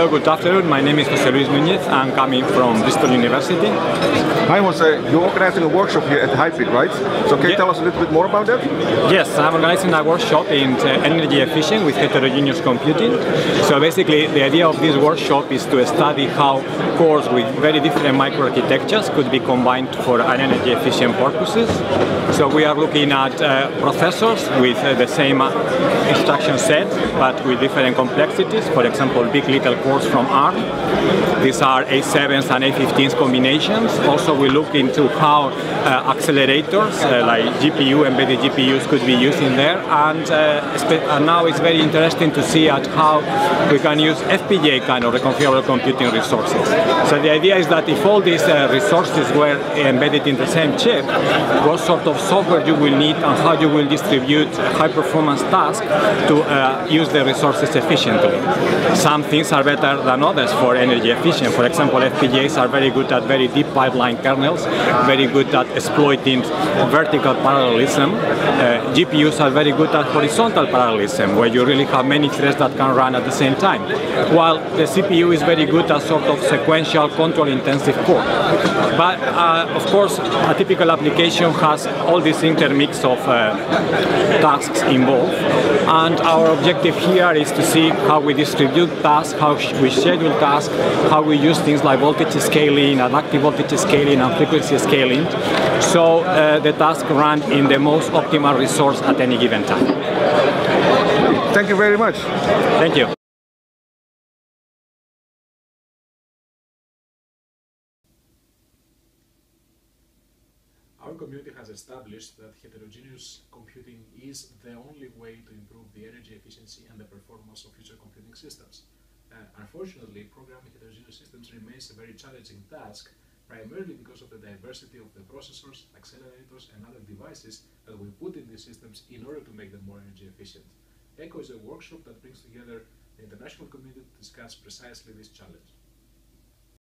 Hello, good afternoon. My name is José Luis Núñez. I'm coming from Bristol University. Hi, Jose. You're organizing a workshop here at Hybrid, right? So can you tell us a little bit more about that? Yes, I'm organizing a workshop in uh, energy efficient with heterogeneous computing. So basically, the idea of this workshop is to study how cores with very different microarchitectures could be combined for an energy efficient purposes. So we are looking at uh, processors with uh, the same uh, instruction set, but with different complexities. For example, big little from ARM. These are A7s and A15s combinations. Also, we look into how uh, accelerators uh, like GPU, embedded GPUs could be used in there. And, uh, and now it's very interesting to see at how we can use FPGA kind of reconfigurable computing resources. So the idea is that if all these uh, resources were embedded in the same chip, what sort of software you will need and how you will distribute high performance tasks to uh, use the resources efficiently. Some things are better than others for energy efficient. For example, FPGAs are very good at very deep pipeline kernels, very good at exploiting vertical parallelism. Uh, GPUs are very good at horizontal parallelism, where you really have many threads that can run at the same time. While the CPU is very good at sort of sequential control intensive core. But uh, of course, a typical application has all this intermix of uh, tasks involved. And our objective here is to see how we distribute tasks, how we schedule tasks, how we use things like voltage scaling, adaptive voltage scaling, and frequency scaling. So uh, the task run in the most optimal resource at any given time. Thank you very much. Thank you. Our community has established that heterogeneous computing is the only way to improve the energy efficiency and the performance of future computing systems. Uh, unfortunately, programming heterogeneous systems remains a very challenging task, primarily because of the diversity of the processors, accelerators, and other devices that we put in these systems in order to make them more energy efficient. ECHO is a workshop that brings together the international community to discuss precisely this challenge.